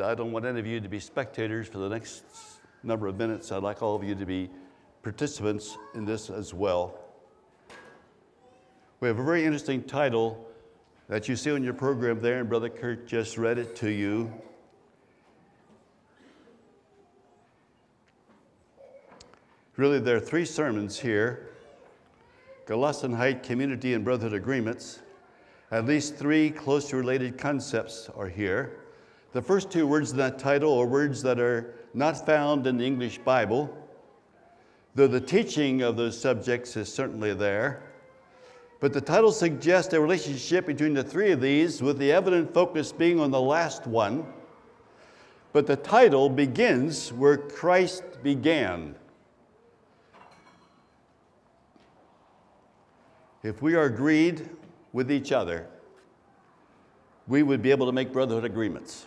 I don't want any of you to be spectators for the next number of minutes. I'd like all of you to be participants in this as well. We have a very interesting title that you see on your program there, and Brother Kurt just read it to you. Really, there are three sermons here Gelassenheit, Community, and Brotherhood Agreements. At least three closely related concepts are here. The first two words in that title are words that are not found in the English Bible, though the teaching of those subjects is certainly there. But the title suggests a relationship between the three of these, with the evident focus being on the last one. But the title begins where Christ began. If we are agreed with each other, we would be able to make brotherhood agreements.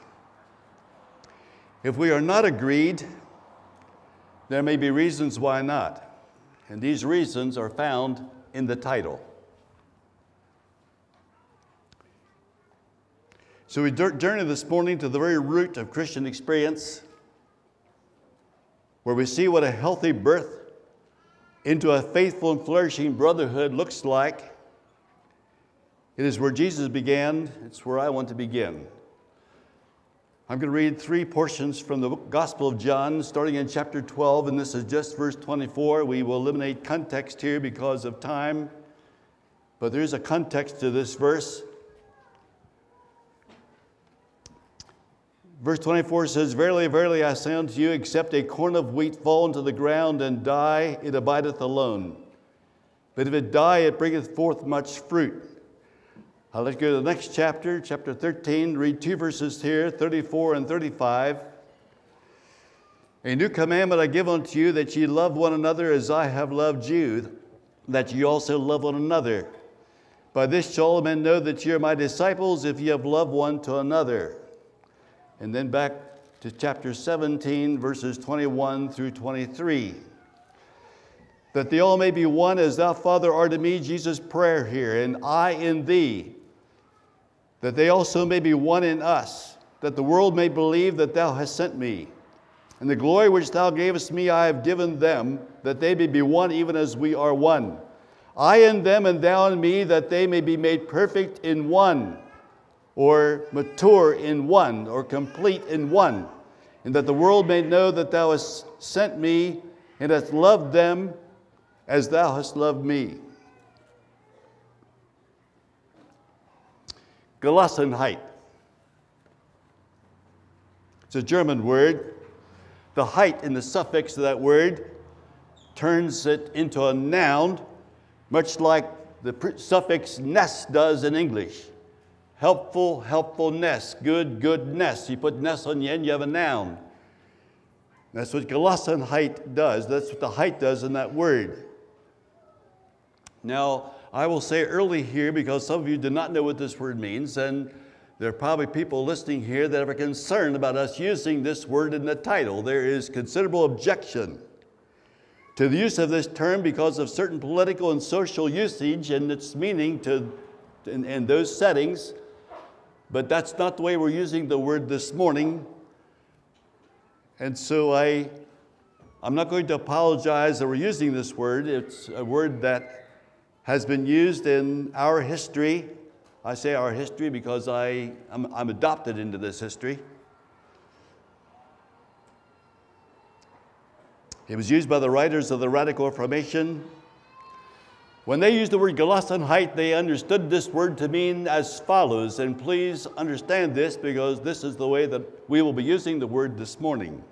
If we are not agreed, there may be reasons why not. And these reasons are found in the title. So we journey this morning to the very root of Christian experience, where we see what a healthy birth into a faithful and flourishing brotherhood looks like. It is where Jesus began, it's where I want to begin. I'm going to read three portions from the Gospel of John, starting in chapter 12, and this is just verse 24. We will eliminate context here because of time, but there is a context to this verse. Verse 24 says, Verily, verily, I say unto you, except a corn of wheat fall into the ground and die, it abideth alone. But if it die, it bringeth forth much fruit. Uh, let's go to the next chapter, chapter 13. Read two verses here 34 and 35. A new commandment I give unto you that ye love one another as I have loved you, that ye also love one another. By this shall men know that ye are my disciples if ye have loved one to another. And then back to chapter 17, verses 21 through 23 that they all may be one as thou, Father, art in me, Jesus' prayer here, and I in thee, that they also may be one in us, that the world may believe that thou hast sent me. And the glory which thou gavest me, I have given them, that they may be one even as we are one. I in them and thou in me, that they may be made perfect in one, or mature in one, or complete in one, and that the world may know that thou hast sent me and hast loved them as thou hast loved me. Gelassenheit. It's a German word. The height in the suffix of that word turns it into a noun, much like the suffix ness does in English. Helpful, helpfulness, good, goodness. You put ness on the end, you have a noun. That's what Gelassenheit does. That's what the height does in that word. Now, I will say early here because some of you do not know what this word means, and there are probably people listening here that are concerned about us using this word in the title. There is considerable objection to the use of this term because of certain political and social usage and its meaning to, in, in those settings. But that's not the way we're using the word this morning. And so I, I'm not going to apologize that we're using this word. It's a word that has been used in our history. I say our history because I, I'm, I'm adopted into this history. It was used by the writers of the Radical Reformation. When they used the word Gelassenheit, they understood this word to mean as follows, and please understand this because this is the way that we will be using the word this morning.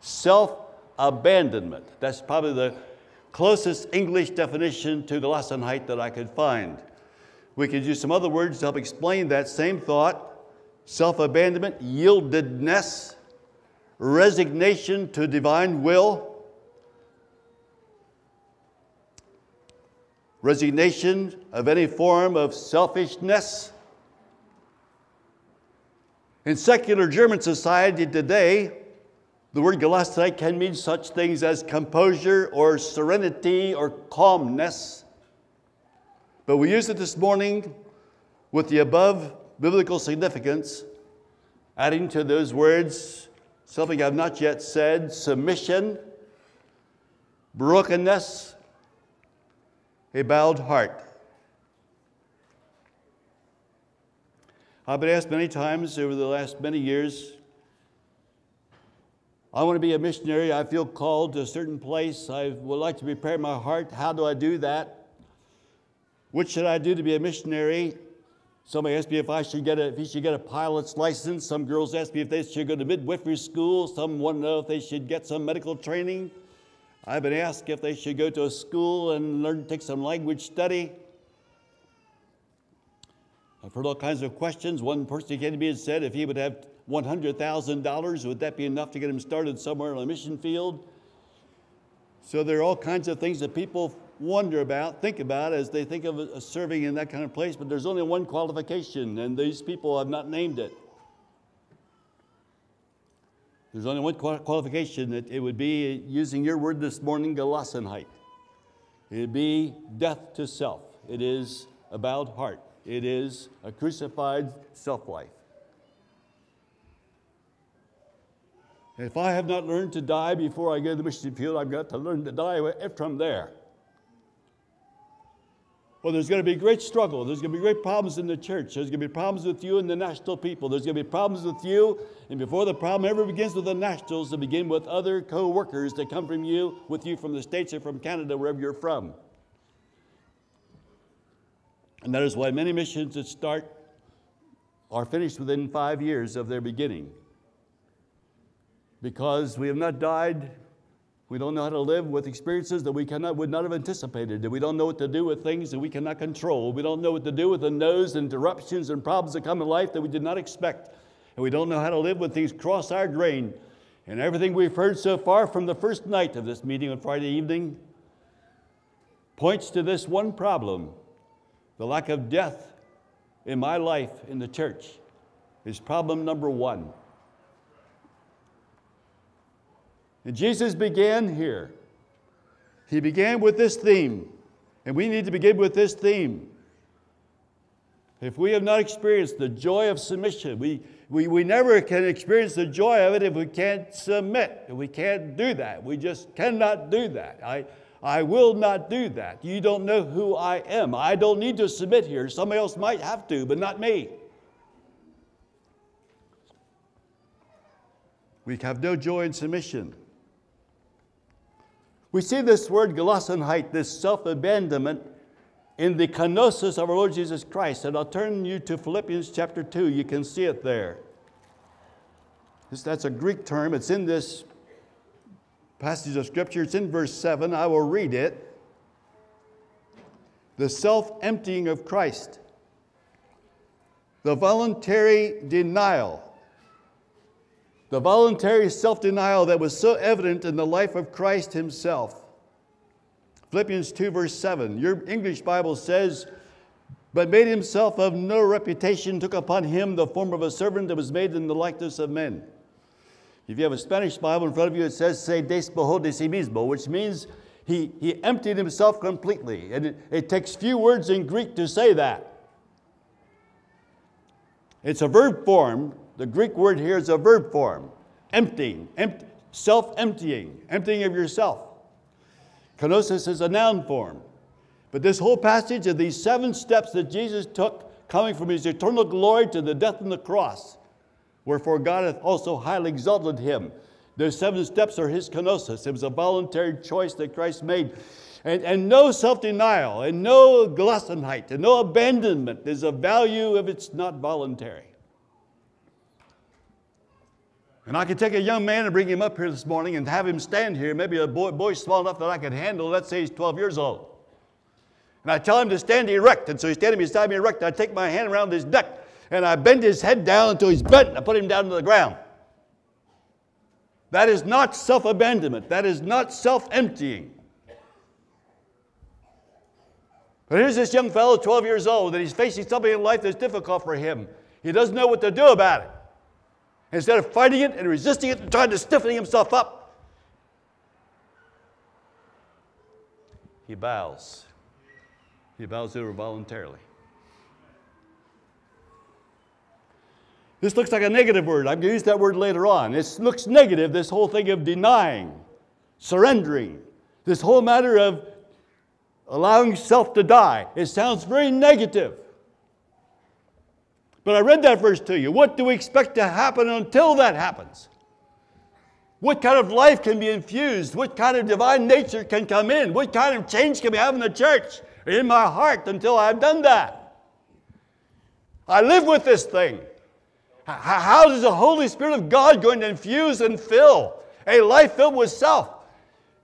Self abandonment. That's probably the closest English definition to Gelassenheit that I could find. We could use some other words to help explain that same thought self abandonment, yieldedness, resignation to divine will, resignation of any form of selfishness. In secular German society today, the word Gelassenheit can mean such things as composure or serenity or calmness. But we use it this morning with the above biblical significance Adding to those words something I've not yet said submission, brokenness, a bowed heart. I've been asked many times over the last many years I want to be a missionary. I feel called to a certain place. I would like to prepare my heart. How do I do that? What should I do to be a missionary? Somebody asked me if I should get a, if he should get a pilot's license. Some girls asked me if they should go to midwifery school. Some want to know if they should get some medical training. I've been asked if they should go to a school and learn to take some language study. I've heard all kinds of questions. One person came to me and said if he would have $100,000, would that be enough to get him started somewhere on a mission field? So there are all kinds of things that people wonder about, think about as they think of serving in that kind of place, but there's only one qualification, and these people have not named it. There's only one qualification that it would be, using your word this morning, Gelassenheit. It would be death to self. It is a bowed heart. It is a crucified self life. If I have not learned to die before I get to the mission field, I've got to learn to die from there. Well, there's going to be great struggle. There's going to be great problems in the church. There's going to be problems with you and the national people. There's going to be problems with you. And before the problem ever begins with the nationals, it begin with other co workers that come from you, with you from the States or from Canada, wherever you're from. And that is why many missions that start are finished within five years of their beginning because we have not died. We don't know how to live with experiences that we cannot, would not have anticipated. That we don't know what to do with things that we cannot control. We don't know what to do with the no's and interruptions and problems that come in life that we did not expect. And we don't know how to live with things cross our drain. And everything we've heard so far from the first night of this meeting on Friday evening points to this one problem the lack of death in my life in the church is problem number one. And Jesus began here. He began with this theme, and we need to begin with this theme. If we have not experienced the joy of submission, we, we, we never can experience the joy of it if we can't submit. We can't do that. We just cannot do that. I, I will not do that. You don't know who I am. I don't need to submit here. Somebody else might have to, but not me. We have no joy in submission. We see this word Gelassenheit, this self abandonment, in the kenosis of our Lord Jesus Christ. And I'll turn you to Philippians chapter 2. You can see it there. That's a Greek term. It's in this passage of Scripture. It's in verse 7. I will read it. The self emptying of Christ, the voluntary denial the voluntary self denial that was so evident in the life of Christ himself. Philippians 2, verse 7. Your English Bible says, But made himself of no reputation, took upon him the form of a servant that was made in the likeness of men. If you have a Spanish Bible in front of you, it says, Se despojó de sí mismo, which means he, he emptied himself completely. And it, it takes few words in Greek to say that. It's a verb form the Greek word here is a verb form emptying, empt- self emptying, of yourself. Kenosis is a noun form. But this whole passage of these seven steps that Jesus took, coming from his eternal glory to the death on the cross, wherefore God hath also highly exalted him. Those seven steps are his kenosis. It was a voluntary choice that Christ made. And, and no self denial, and no Gelassenheit, and no abandonment is of value if it's not voluntary. And I could take a young man and bring him up here this morning and have him stand here, maybe a boy, boy small enough that I could handle, let's say he's 12 years old. And I tell him to stand erect, and so he's standing beside me erect. I take my hand around his neck and I bend his head down until he's bent, and I put him down to the ground. That is not self abandonment, that is not self emptying. But here's this young fellow, 12 years old, and he's facing something in life that's difficult for him. He doesn't know what to do about it. Instead of fighting it and resisting it and trying to stiffen himself up, he bows. He bows over voluntarily. This looks like a negative word. I'm going to use that word later on. It looks negative, this whole thing of denying, surrendering, this whole matter of allowing self to die. It sounds very negative. But I read that verse to you. What do we expect to happen until that happens? What kind of life can be infused? What kind of divine nature can come in? What kind of change can we have in the church, in my heart, until I've done that? I live with this thing. How is the Holy Spirit of God going to infuse and fill a life filled with self?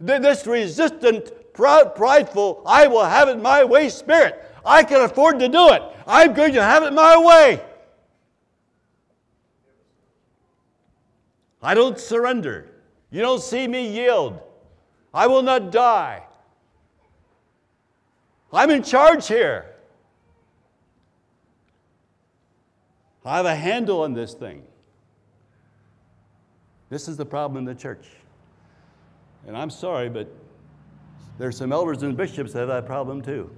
This resistant, proud, prideful, I will have it my way spirit. I can afford to do it. I'm going to have it my way. I don't surrender. You don't see me yield. I will not die. I'm in charge here. I have a handle on this thing. This is the problem in the church. And I'm sorry, but there's some elders and bishops that have that problem too.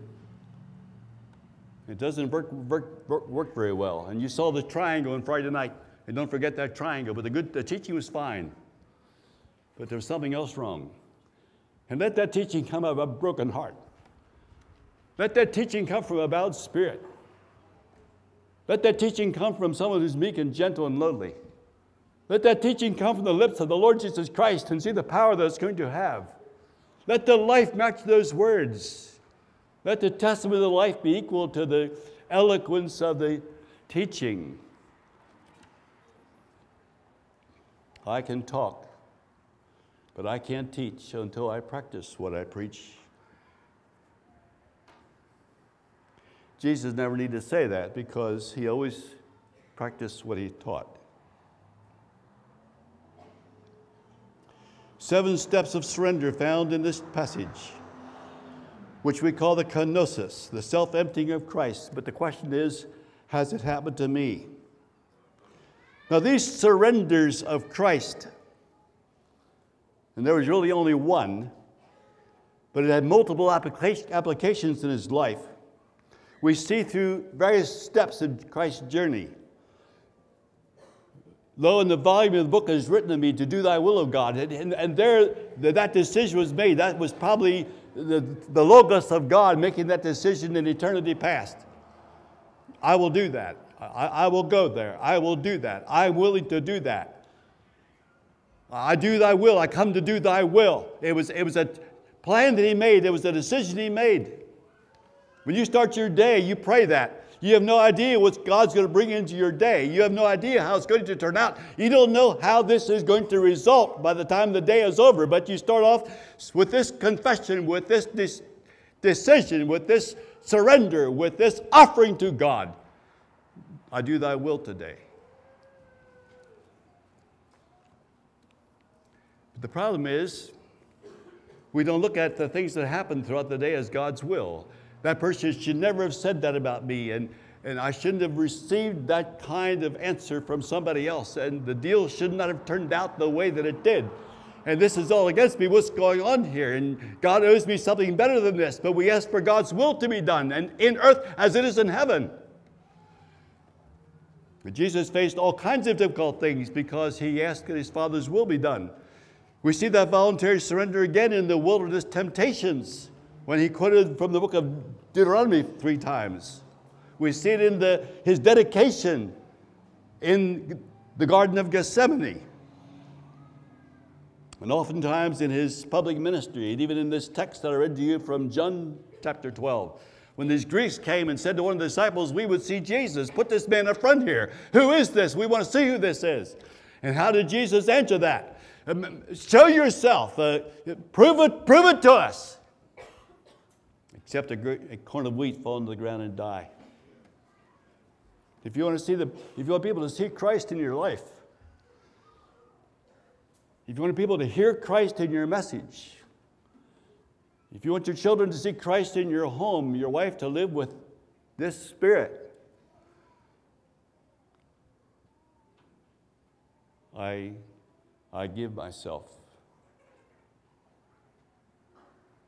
It doesn't work, work, work, very well. And you saw the triangle on Friday night. And don't forget that triangle. But the, good, the teaching was fine. But there was something else wrong. And let that teaching come out of a broken heart. Let that teaching come from a bowed spirit. Let that teaching come from someone who's meek and gentle and lowly. Let that teaching come from the lips of the Lord Jesus Christ and see the power that it's going to have. Let the life match those words. Let the testimony of the life be equal to the eloquence of the teaching. I can talk, but I can't teach until I practice what I preach. Jesus never needed to say that because he always practiced what he taught. Seven steps of surrender found in this passage, which we call the kenosis, the self emptying of Christ. But the question is, has it happened to me? Now, these surrenders of Christ, and there was really only one, but it had multiple applications in his life we see through various steps in Christ's journey. Lo, in the volume of the book is written to me to do thy will, of God. And, and, and there, that decision was made. That was probably the, the Logos of God making that decision in eternity past. I will do that. I, I will go there. I will do that. I'm willing to do that. I do thy will. I come to do thy will. It was, it was a plan that he made, it was a decision he made. When you start your day, you pray that. You have no idea what God's going to bring into your day. You have no idea how it's going to turn out. You don't know how this is going to result by the time the day is over, but you start off with this confession, with this, this decision, with this surrender, with this offering to God. I do thy will today. But the problem is, we don't look at the things that happen throughout the day as God's will. That person should never have said that about me, and, and I shouldn't have received that kind of answer from somebody else, and the deal should not have turned out the way that it did. And this is all against me. What's going on here? And God owes me something better than this. But we ask for God's will to be done, and in earth as it is in heaven. But Jesus faced all kinds of difficult things because he asked that his Father's will be done. We see that voluntary surrender again in the wilderness temptations when he quoted from the book of Deuteronomy three times. We see it in the, his dedication in the Garden of Gethsemane. And oftentimes in his public ministry, and even in this text that I read to you from John chapter 12, when these Greeks came and said to one of the disciples, We would see Jesus, put this man up front here. Who is this? We want to see who this is. And how did Jesus answer that? Um, show yourself, uh, prove, it, prove it to us except a, a corn of wheat fall into the ground and die. If you want to see the, if you want people to see Christ in your life, if you want people to hear Christ in your message, if you want your children to see Christ in your home, your wife to live with this spirit, I, I give myself.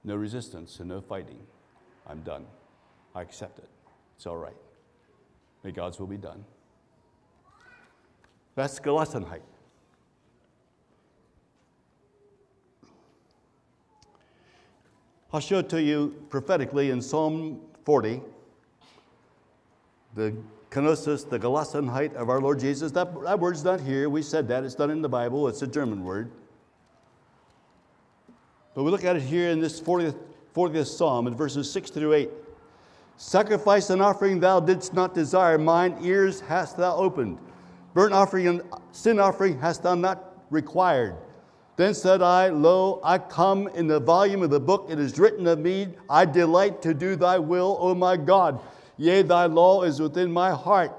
No resistance and no fighting. I'm done. I accept it. It's all right. May God's will be done. That's Gelassenheit. I'll show it to you prophetically in Psalm 40, the kenosis, the Gelassenheit of our Lord Jesus. That, that word's not here. We said that. It's not in the Bible. It's a German word. But we look at it here in this 40th, 40th Psalm in verses 6 through 8. Sacrifice and offering thou didst not desire, mine ears hast thou opened. Burnt offering and sin offering hast thou not required. Then said I, Lo, I come in the volume of the book, it is written of me, I delight to do thy will, O my God. Yea, thy law is within my heart.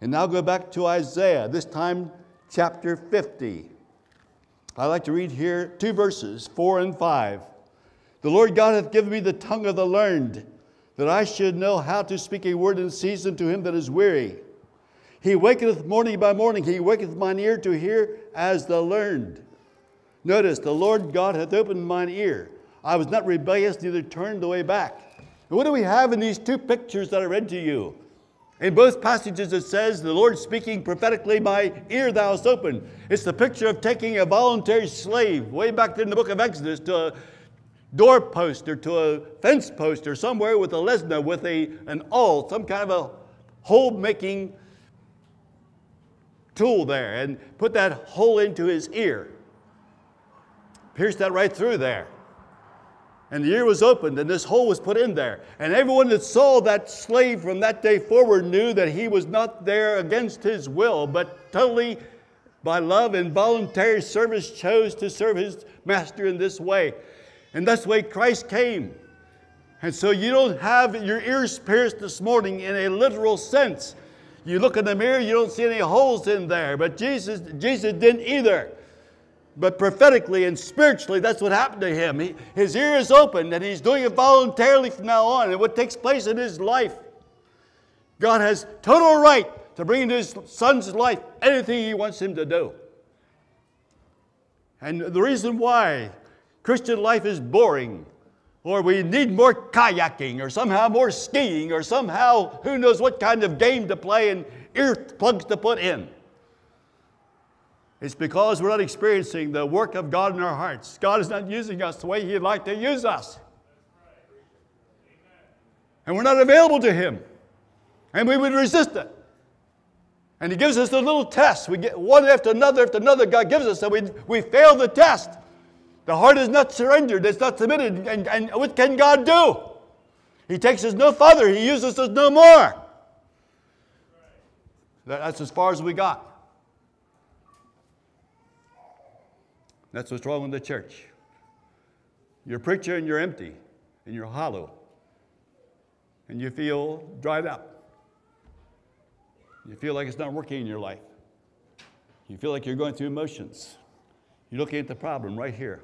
And now go back to Isaiah, this time chapter 50. I'd like to read here two verses, four and five. The Lord God hath given me the tongue of the learned, that I should know how to speak a word in season to him that is weary. He waketh morning by morning, he waketh mine ear to hear as the learned. Notice, the Lord God hath opened mine ear. I was not rebellious, neither turned away back. And what do we have in these two pictures that I read to you? In both passages, it says, The Lord speaking prophetically, My ear thou hast opened. It's the picture of taking a voluntary slave way back in the book of Exodus to a doorpost or to a fence post or somewhere with a lezna, with a, an awl, some kind of a hole making tool there, and put that hole into his ear pierced that right through there. And the ear was opened, and this hole was put in there. And everyone that saw that slave from that day forward knew that he was not there against his will, but totally by love and voluntary service chose to serve his master in this way. And that's way Christ came. And so you don't have your ears pierced this morning in a literal sense. You look in the mirror, you don't see any holes in there, but Jesus, Jesus didn't either. But prophetically and spiritually, that's what happened to him. He, his ear is open and he's doing it voluntarily from now on. And what takes place in his life, God has total right to bring into his son's life anything he wants him to do. And the reason why Christian life is boring, or we need more kayaking, or somehow more skiing, or somehow who knows what kind of game to play and earplugs to put in it's because we're not experiencing the work of God in our hearts. God is not using us the way He'd like to use us. And we're not available to Him. And we would resist it. And He gives us the little tests. We get one after another after another, God gives us, and we, we fail the test. The heart is not surrendered, it's not submitted. And, and what can God do? He takes us no further, He uses us no more. That's as far as we got. That's what's wrong with the church. You're preacher and you're empty and you're hollow and you feel dried up. You feel like it's not working in your life. You feel like you're going through emotions. You're looking at the problem right here.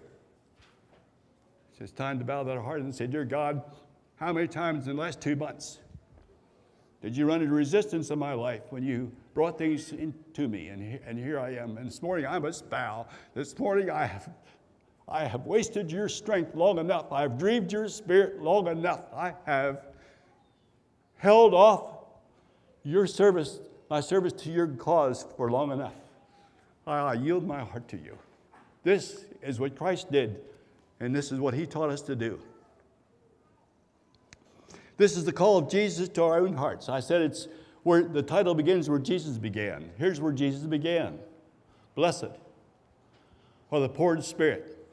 It's time to bow that heart and say, Dear God, how many times in the last two months did you run into resistance in my life when you brought things into me? And, and here I am. And this morning I must bow. This morning I have, I have wasted your strength long enough. I've grieved your spirit long enough. I have held off your service, my service to your cause for long enough. I yield my heart to you. This is what Christ did, and this is what he taught us to do. This is the call of Jesus to our own hearts. I said it's where the title begins where Jesus began. Here's where Jesus began Blessed are the poor in spirit,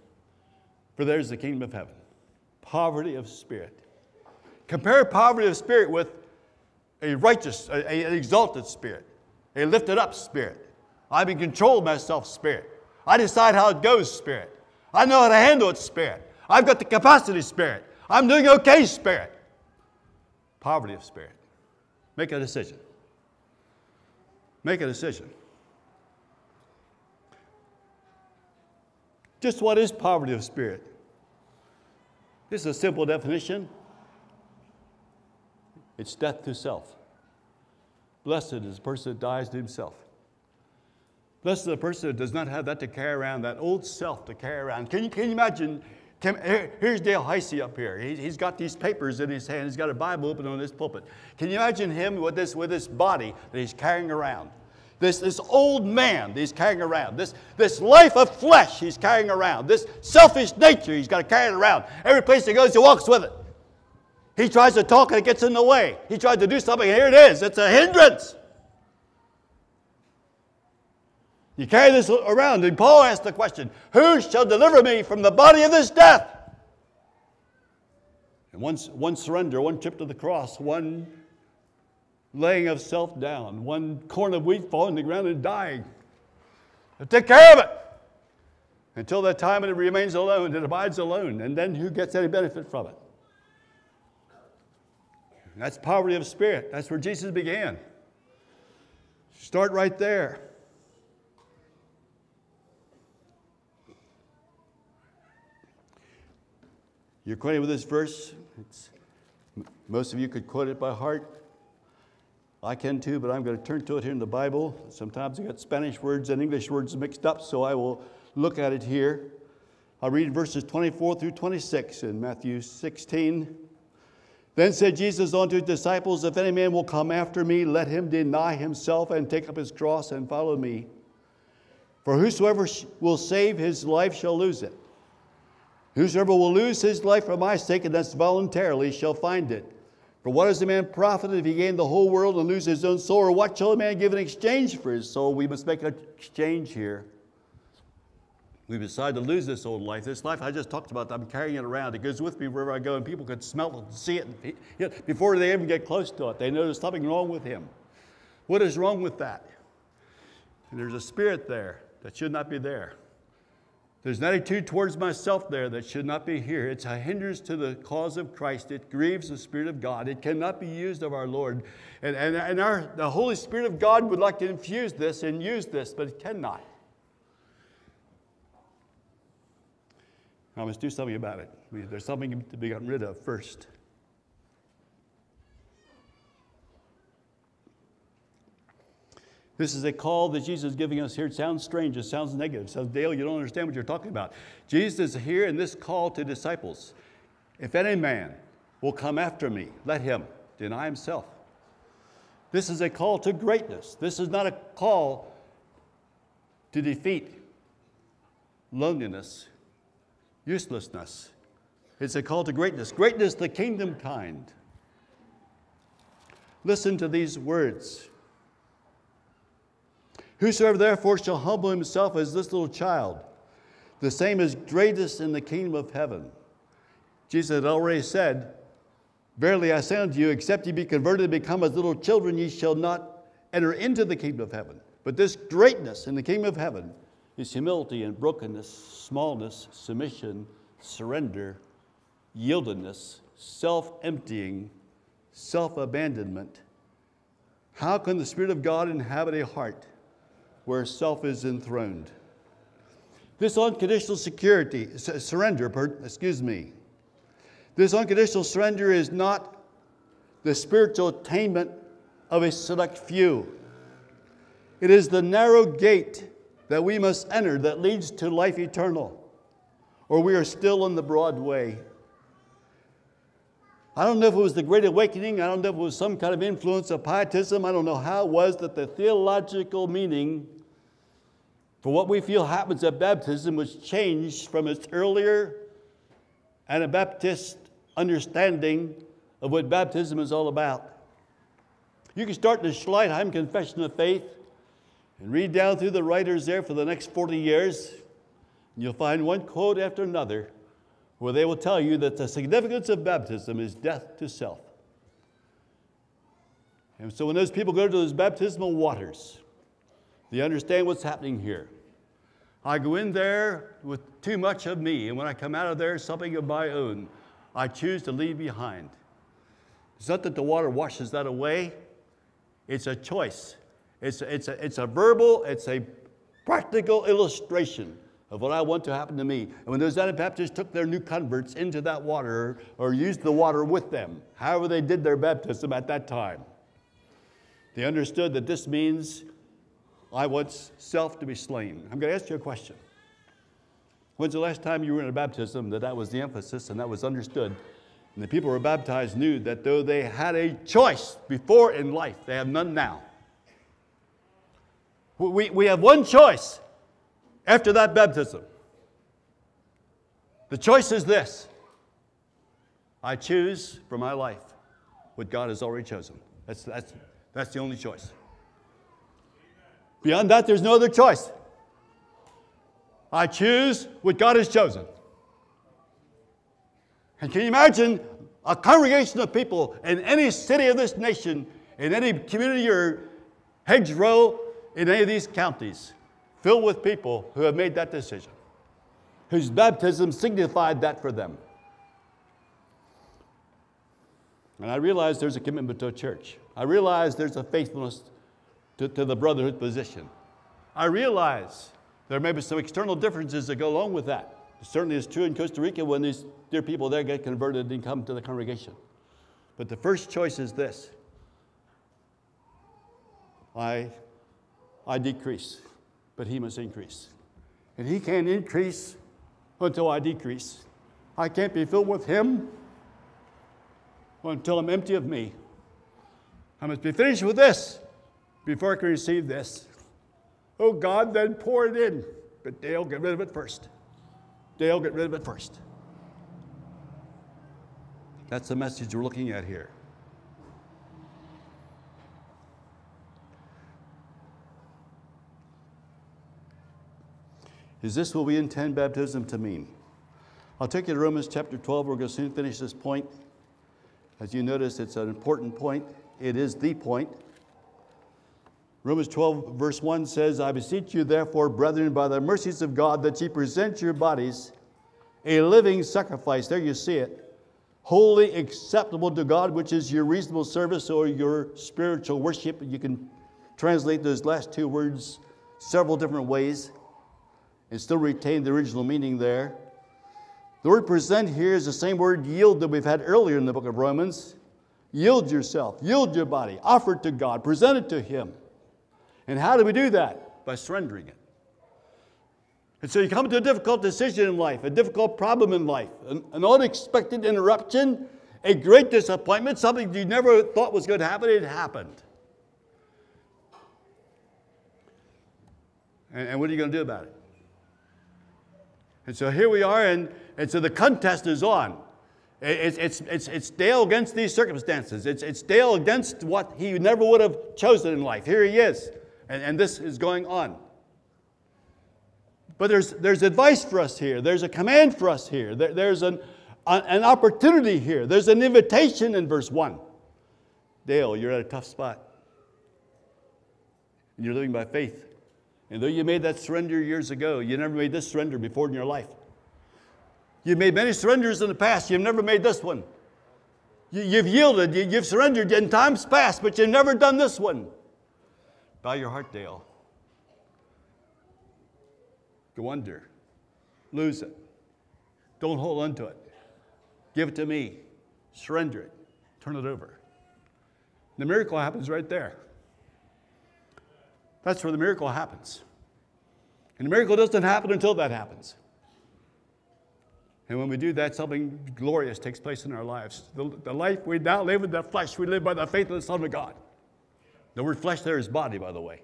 for there's the kingdom of heaven. Poverty of spirit. Compare poverty of spirit with a righteous, a, a, an exalted spirit, a lifted up spirit. I'm in control of myself, spirit. I decide how it goes, spirit. I know how to handle it, spirit. I've got the capacity, spirit. I'm doing okay, spirit poverty of spirit. Make a decision. Make a decision. Just what is poverty of spirit? This is a simple definition it's death to self. Blessed is the person that dies to himself. Blessed the person that does not have that to carry around, that old self to carry around. Can you, can you imagine here's Dale Heisey up here. he's got these papers in his hand. He's got a Bible open on this pulpit. Can you imagine him with this, with this body that he's carrying around? This, this old man that he's carrying around, this, this life of flesh he's carrying around, this selfish nature he's got to carry it around. Every place he goes, he walks with it. He tries to talk and it gets in the way. He tries to do something, and here it is. It's a hindrance. You carry this around, and Paul asked the question Who shall deliver me from the body of this death? And one, one surrender, one trip to the cross, one laying of self down, one corn of wheat falling to the ground and dying. take care of it. Until that time it remains alone, it abides alone, and then who gets any benefit from it? That's poverty of spirit. That's where Jesus began. Start right there. You're acquainted with this verse? It's, most of you could quote it by heart. I can too, but I'm going to turn to it here in the Bible. Sometimes I get Spanish words and English words mixed up, so I will look at it here. I'll read verses 24 through 26 in Matthew 16. Then said Jesus unto his disciples, If any man will come after me, let him deny himself and take up his cross and follow me. For whosoever will save his life shall lose it. Whosoever will lose his life for my sake, and that's voluntarily, shall find it. For what is a man profited if he gain the whole world and lose his own soul? Or what shall a man give in exchange for his soul? We must make an exchange here. We decide to lose this old life. This life I just talked about, I'm carrying it around. It goes with me wherever I go, and people can smell it and see it. and Before they even get close to it, they know there's something wrong with him. What is wrong with that? And there's a spirit there that should not be there. There's an attitude towards myself there that should not be here. It's a hindrance to the cause of Christ. It grieves the Spirit of God. It cannot be used of our Lord. And, and, and our, the Holy Spirit of God would like to infuse this and use this, but it cannot. I must do something about it. There's something to be gotten rid of first. This is a call that Jesus is giving us here. It sounds strange. It sounds negative. It sounds, Dale, you don't understand what you're talking about. Jesus is here in this call to disciples. If any man will come after me, let him deny himself. This is a call to greatness. This is not a call to defeat loneliness, uselessness. It's a call to greatness. Greatness, the kingdom kind. Listen to these words. Whosoever therefore shall humble himself as this little child, the same is greatest in the kingdom of heaven. Jesus had already said, Verily I say unto you, except ye be converted and become as little children, ye shall not enter into the kingdom of heaven. But this greatness in the kingdom of heaven is humility and brokenness, smallness, submission, surrender, yieldedness, self emptying, self abandonment. How can the Spirit of God inhabit a heart? Where self is enthroned. This unconditional security, surrender, excuse me, this unconditional surrender is not the spiritual attainment of a select few. It is the narrow gate that we must enter that leads to life eternal, or we are still on the broad way. I don't know if it was the Great Awakening. I don't know if it was some kind of influence of pietism. I don't know how it was that the theological meaning for what we feel happens at baptism was changed from its earlier Anabaptist understanding of what baptism is all about. You can start the Schleitheim Confession of Faith and read down through the writers there for the next 40 years. And you'll find one quote after another where they will tell you that the significance of baptism is death to self. And so when those people go to those baptismal waters, they understand what's happening here. I go in there with too much of me, and when I come out of there, something of my own I choose to leave behind. It's not that the water washes that away, it's a choice. It's a, it's a, it's a verbal, it's a practical illustration of what I want to happen to me. And when those Anabaptists took their new converts into that water or used the water with them, however they did their baptism at that time, they understood that this means I want self to be slain. I'm going to ask you a question. When's the last time you were in a baptism that that was the emphasis and that was understood? And the people who were baptized knew that though they had a choice before in life, they have none now. We, we have one choice after that baptism. The choice is this I choose for my life what God has already chosen. That's, that's, that's the only choice. Beyond that, there's no other choice. I choose what God has chosen. And can you imagine a congregation of people in any city of this nation, in any community or hedgerow in any of these counties, filled with people who have made that decision, whose baptism signified that for them? And I realize there's a commitment to a church. I realize there's a faithfulness to, to the brotherhood position. I realize there may be some external differences that go along with that. It certainly is true in Costa Rica when these dear people there get converted and come to the congregation. But the first choice is this I, I decrease, but he must increase. And he can't increase until I decrease. I can't be filled with him until I'm empty of me. I must be finished with this before I can receive this. Oh God, then pour it in. But Dale, get rid of it first. Dale, get rid of it first. That's the message we're looking at here. Is this what we intend baptism to mean? I'll take you to Romans chapter 12. We're going to soon finish this point. As you notice, it's an important point. It is the point. Romans 12, verse 1 says, I beseech you, therefore, brethren, by the mercies of God, that ye present your bodies a living sacrifice. There you see it. Holy, acceptable to God, which is your reasonable service or your spiritual worship. You can translate those last two words several different ways and still retain the original meaning there. The word present here is the same word yield that we've had earlier in the book of Romans. Yield yourself, yield your body, offer it to God, present it to Him. And how do we do that? By surrendering it. And so you come to a difficult decision in life, a difficult problem in life, an, an unexpected interruption, a great disappointment, something you never thought was going to happen, it happened. And, and what are you going to do about it? And so here we are, and, and so the contest is on. It's, it's, it's, it's Dale against these circumstances. It's, it's Dale against what he never would have chosen in life. Here he is. And, and this is going on. But there's, there's advice for us here. There's a command for us here. There, there's an, an opportunity here. There's an invitation in verse 1. Dale, you're at a tough spot. And you're living by faith. And though you made that surrender years ago, you never made this surrender before in your life. You've made many surrenders in the past, you've never made this one. You, have yielded, you, have surrendered in times past, but you've never done this one. Bow your heart, Dale. Go under. Lose it. Don't hold on to it. Give it to me. Surrender it. Turn it over. The miracle happens right there. That's where the miracle happens. And the miracle doesn't happen until that happens. And when we do that, something glorious takes place in our lives. The, the life we now live in the flesh, we live by the faith of the Son of God. The word flesh there is body, by the way.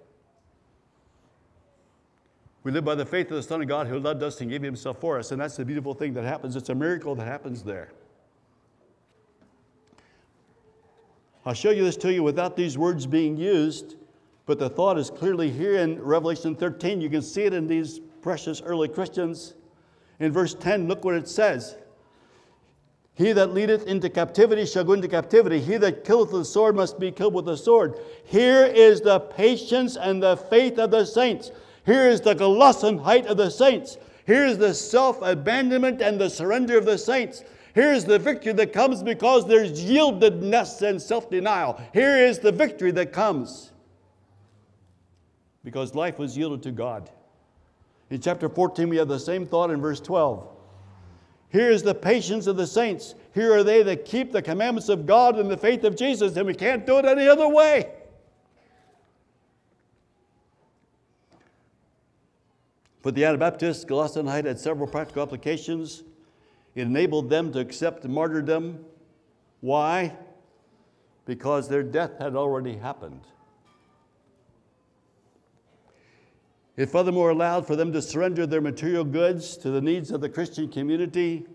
We live by the faith of the Son of God who loved us and gave himself for us. And that's the beautiful thing that happens. It's a miracle that happens there. I'll show you this to you without these words being used, but the thought is clearly here in Revelation 13. You can see it in these precious early Christians. In verse 10, look what it says he that leadeth into captivity shall go into captivity. He that killeth with the sword must be killed with the sword. Here is the patience and the faith of the saints. Here is the Gelassenheit of the saints. Here is the self abandonment and the surrender of the saints. Here is the victory that comes because there's yieldedness and self denial. Here is the victory that comes because life was yielded to God. In chapter 14, we have the same thought in verse 12. Here is the patience of the saints. Here are they that keep the commandments of God and the faith of Jesus, and we can't do it any other way. For the Anabaptists, Gelassenheit had several practical applications. It enabled them to accept martyrdom. Why? Because their death had already happened. It furthermore allowed for them to surrender their material goods to the needs of the Christian community.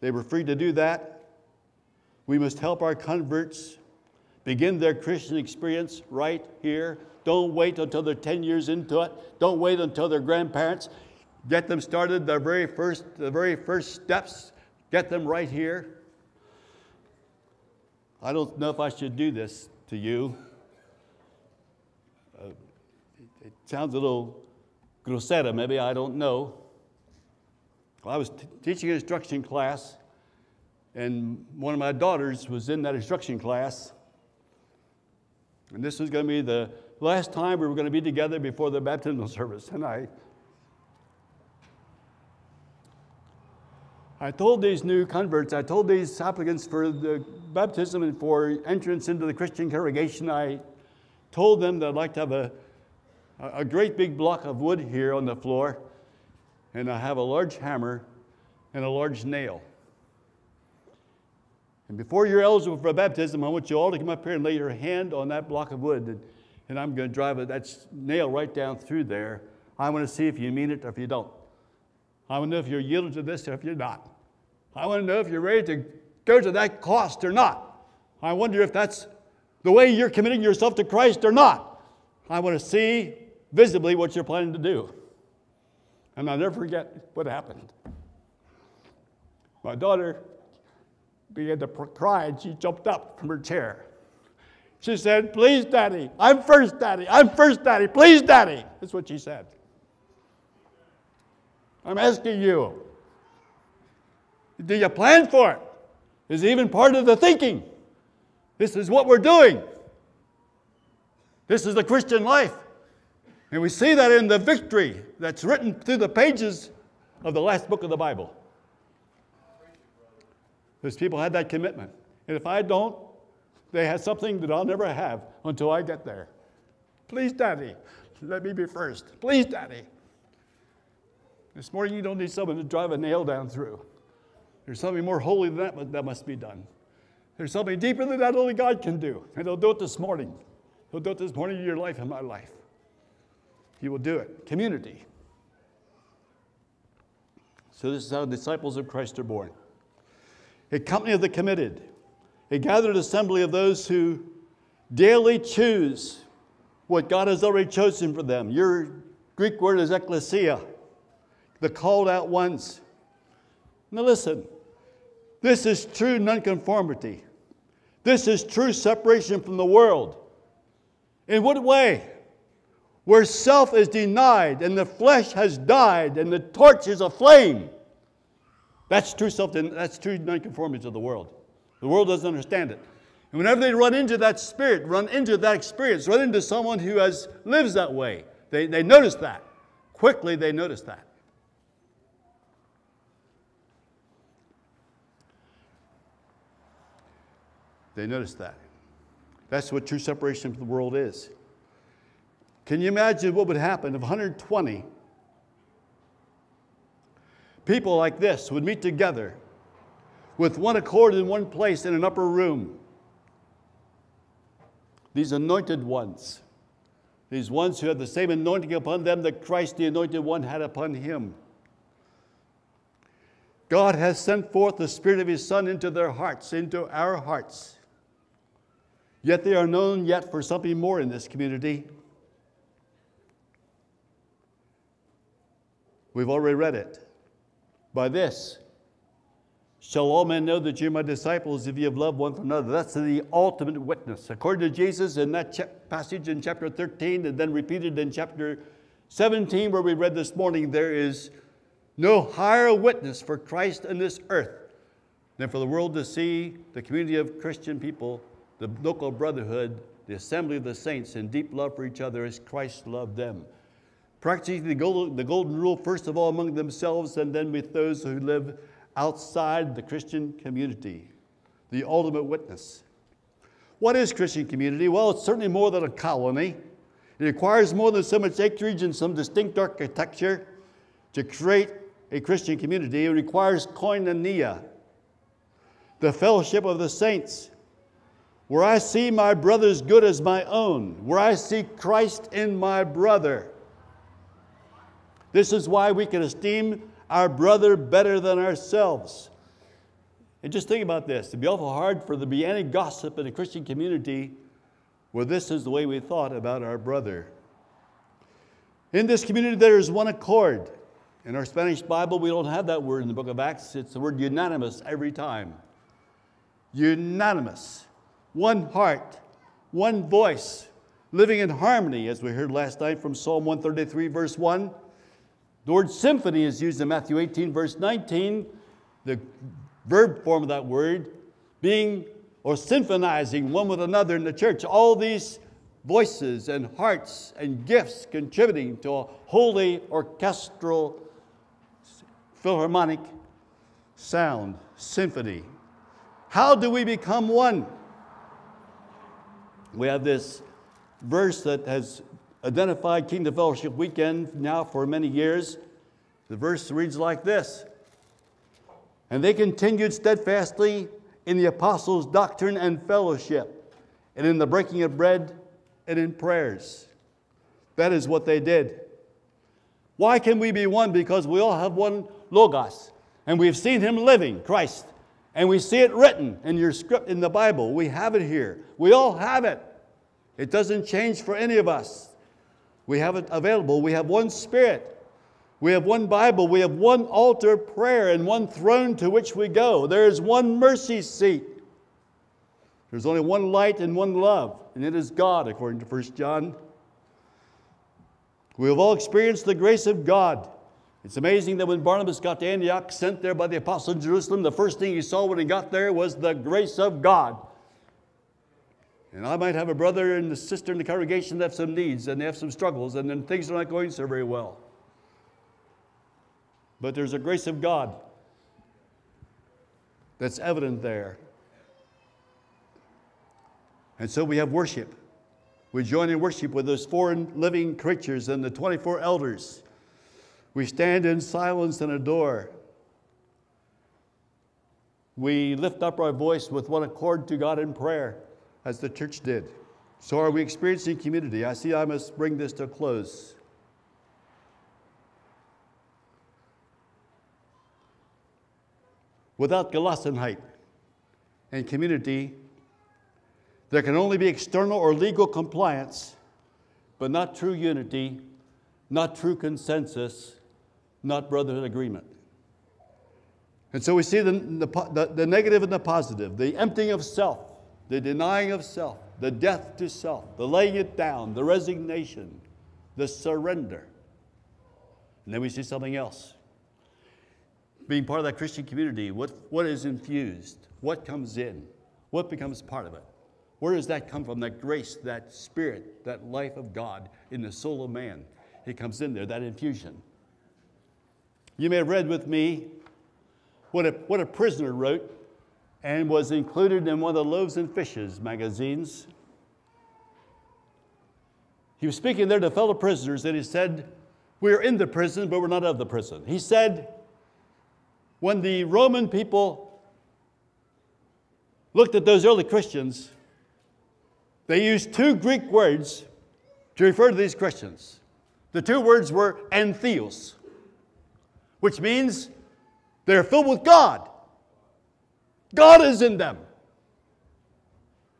They were free to do that. We must help our converts begin their Christian experience right here. Don't wait until they're 10 years into it. Don't wait until their grandparents. Get them started their very first, the very first steps. Get them right here. I don't know if I should do this to you. Uh, it sounds a little grosera, maybe, I don't know. I was t- teaching an instruction class, and one of my daughters was in that instruction class. And this was going to be the last time we were going to be together before the baptismal service. And I, I told these new converts, I told these applicants for the baptism and for entrance into the Christian congregation, I told them that I'd like to have a, a great big block of wood here on the floor, and I have a large hammer and a large nail. And before you're eligible for baptism, I want you all to come up here and lay your hand on that block of wood, and, and I'm going to drive that nail right down through there. I want to see if you mean it or if you don't. I want to know if you're yielded to this or if you're not. I want to know if you're ready to go to that cost or not. I wonder if that's the way you're committing yourself to Christ or not. I want to see visibly what you're planning to do. And I'll never forget what happened. My daughter began to cry and she jumped up from her chair. She said, Please, Daddy, I'm first, Daddy, I'm first, Daddy, please, Daddy. That's what she said. I'm asking you, do you plan for it? Is it even part of the thinking? This is what we're doing. This is the Christian life. And we see that in the victory that's written through the pages of the last book of the Bible. Those people had that commitment. And if I don't, they have something that I'll never have until I get there. Please, Daddy, let me be first. Please, Daddy. This morning, you don't need someone to drive a nail down through. There's something more holy than that that must be done. There's something deeper than that only God can do. And He'll do it this morning. He'll do it this morning in your life and my life. He will do it. Community. So, this is how disciples of Christ are born a company of the committed, a gathered assembly of those who daily choose what God has already chosen for them. Your Greek word is ecclesia, the called out ones. Now, listen, this is true nonconformity. This is true separation from the world. In what way? Where self is denied and the flesh has died and the torch is aflame. That's true self, that's true nonconformity to the world. The world doesn't understand it. And whenever they run into that spirit, run into that experience, run into someone who has lives that way, they, they notice that. Quickly they notice that. They notice that. That's what true separation from the world is. Can you imagine what would happen if 120 people like this would meet together with one accord in one place in an upper room? These anointed ones, these ones who had the same anointing upon them that Christ, the anointed one, had upon him. God has sent forth the Spirit of His Son into their hearts, into our hearts. Yet they are known yet for something more in this community. We've already read it. By this shall all men know that you're my disciples if you have loved one for another. That's the ultimate witness. According to Jesus, in that passage in chapter 13, and then repeated in chapter 17, where we read this morning, there is no higher witness for Christ in this earth than for the world to see the community of Christian people the local brotherhood, the assembly of the saints in deep love for each other as Christ loved them. Practicing the golden, the golden rule, first of all, among themselves and then with those who live outside the Christian community. The ultimate witness. What is Christian community? Well, it's certainly more than a colony. It requires more than so much acreage and some distinct architecture to create a Christian community. It requires koinonia, the fellowship of the saints, where I see my brother's good as my own, where I see Christ in my brother. This is why we can esteem our brother better than ourselves. And just think about this it'd be awful hard for there to be any gossip in a Christian community where this is the way we thought about our brother. In this community, there is one accord. In our Spanish Bible, we don't have that word in the book of Acts. It's the word unanimous every time. Unanimous. One heart, one voice, living in harmony, as we heard last night from Psalm 133, verse 1. The word symphony is used in Matthew 18, verse 19. The verb form of that word being or symphonizing one with another in the church. All these voices and hearts and gifts contributing to a holy orchestral philharmonic sound, symphony. How do we become one? We have this verse that has identified Kingdom Fellowship Weekend now for many years. The verse reads like this And they continued steadfastly in the apostles' doctrine and fellowship, and in the breaking of bread and in prayers. That is what they did. Why can we be one? Because we all have one Logos. And we've seen him living, Christ. And we see it written in your script in the Bible. We have it here. We all have it. It doesn't change for any of us. We have it available. We have one Spirit. We have one Bible. We have one altar of prayer and one throne to which we go. There is one mercy seat. There's only one light and one love, and it is God, according to 1 John. We have all experienced the grace of God. It's amazing that when Barnabas got to Antioch, sent there by the apostle in Jerusalem, the first thing he saw when he got there was the grace of God. And I might have a brother and a sister in the congregation that have some needs and they have some struggles, and then things are not going so very well. But there's a grace of God that's evident there. And so we have worship. We join in worship with those four living creatures and the 24 elders. We stand in silence and adore. We lift up our voice with one accord to God in prayer, as the church did. So are we experiencing community? I see I must bring this to a close. Without Gelassenheit and community, there can only be external or legal compliance, but not true unity, not true consensus, not brotherhood agreement. And so we see the, the, the, negative and the positive, the emptying of self, the denying of self, the death to self, the laying it down, the resignation, the surrender. And then we see something else. Being part of that Christian community, what, what is infused? What comes in? What becomes part of it? Where does that come from? That grace, that spirit, that life of God in the soul of man. It comes in there, that infusion. You may have read with me what a, what a prisoner wrote and was included in one of the Loaves and Fishes magazines. He was speaking there to fellow prisoners and he said, We're in the prison, but we're not of the prison. He said, When the Roman people looked at those early Christians, they used two Greek words to refer to these Christians. The two words were entheos, which means they're filled with God. God is in them.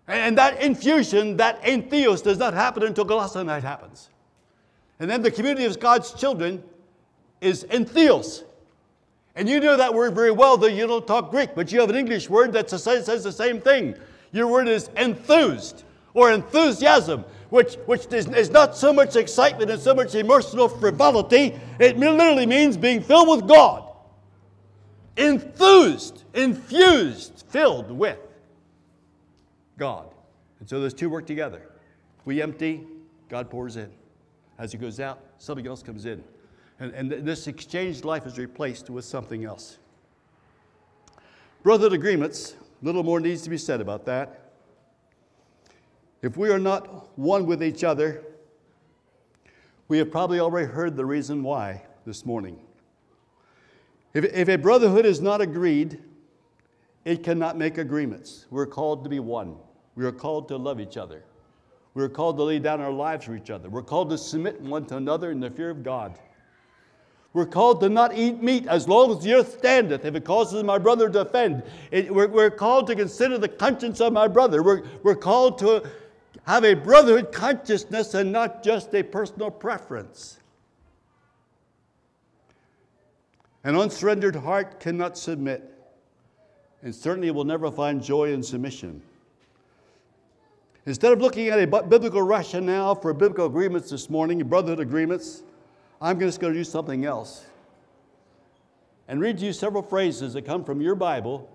And that infusion, that entheos, does not happen until Gelassenheit happens. And then the community of God's children is entheos. And you know that word very well, though you don't talk Greek, but you have an English word that says the same thing. Your word is enthused or enthusiasm which, which is, is not so much excitement and so much emotional frivolity. It literally means being filled with God, enthused, infused, filled with God. And so those two work together. We empty, God pours in. As it goes out, something else comes in. And, and this exchanged life is replaced with something else. Brotherhood agreements, little more needs to be said about that. If we are not one with each other, we have probably already heard the reason why this morning. If, if a brotherhood is not agreed, it cannot make agreements. We're called to be one. We are called to love each other. We are called to lay down our lives for each other. We're called to submit one to another in the fear of God. We're called to not eat meat as long as the earth standeth, if it causes my brother to offend. It, we're, we're, called to consider the conscience of my brother. We're, we're called to have a brotherhood consciousness and not just a personal preference. An unsurrendered heart cannot submit, and certainly will never find joy in submission. Instead of looking at a biblical rationale for biblical agreements this morning, brotherhood agreements, I'm just going to do something else and read to you several phrases that come from your Bible.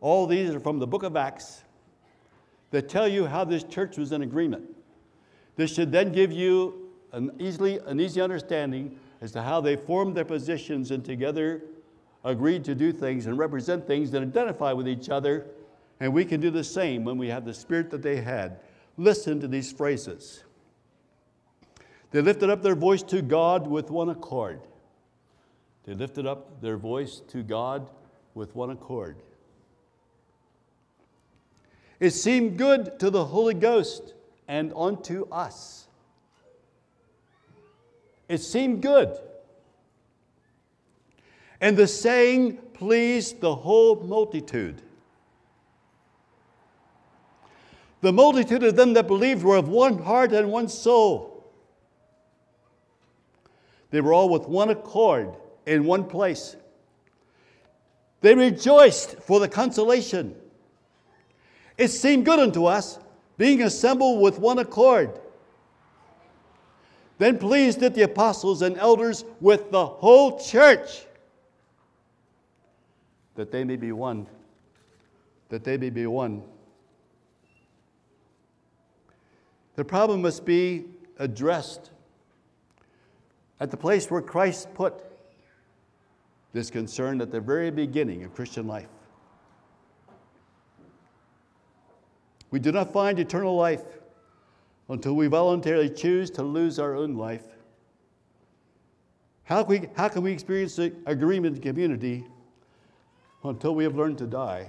All these are from the book of Acts that tell you how this church was in agreement. This should then give you an, easily, an easy understanding as to how they formed their positions and together agreed to do things and represent things that identify with each other. And we can do the same when we have the spirit that they had. Listen to these phrases. They lifted up their voice to God with one accord. They lifted up their voice to God with one accord. It seemed good to the Holy Ghost and unto us. It seemed good. And the saying pleased the whole multitude. The multitude of them that believed were of one heart and one soul. They were all with one accord in one place. They rejoiced for the consolation. It seemed good unto us, being assembled with one accord. Then pleased it the apostles and elders with the whole church that they may be one. That they may be one. The problem must be addressed at the place where Christ put this concern at the very beginning of Christian life. We do not find eternal life until we voluntarily choose to lose our own life. How can we, how can we experience agreement in community until we have learned to die?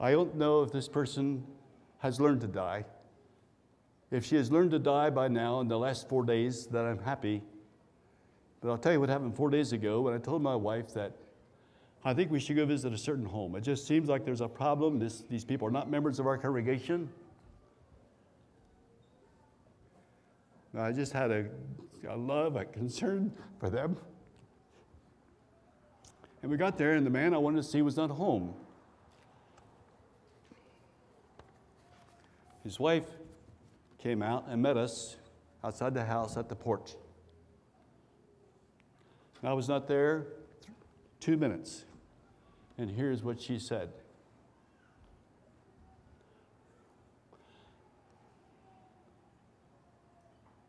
I don't know if this person has learned to die. If she has learned to die by now in the last four days, then I'm happy. But I'll tell you what happened four days ago when I told my wife that I think we should go visit a certain home. It just seems like there's a problem. This, these people are not members of our congregation. I just had a, a love, a concern for them. And we got there, and the man I wanted to see was not home. His wife came out and met us outside the house at the porch. I was not there two minutes. And here's what she said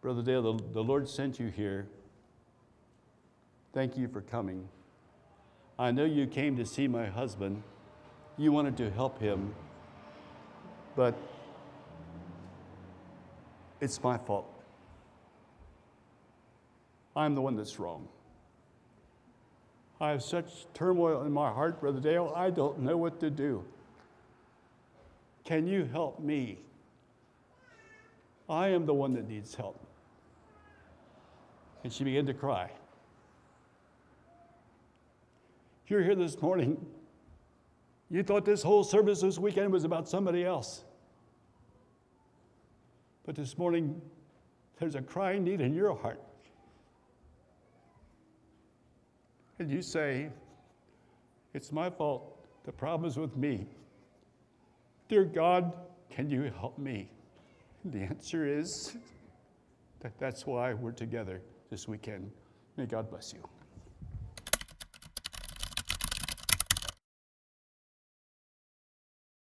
Brother Dale, the, the Lord sent you here. Thank you for coming. I know you came to see my husband. You wanted to help him, but it's my fault. I'm the one that's wrong. I have such turmoil in my heart, Brother Dale, I don't know what to do. Can you help me? I am the one that needs help. And she began to cry. You're here this morning. You thought this whole service this weekend was about somebody else. But this morning, there's a crying need in your heart. And you say, It's my fault. The problem is with me. Dear God, can you help me? the answer is that that's why we're together this weekend. May God bless you.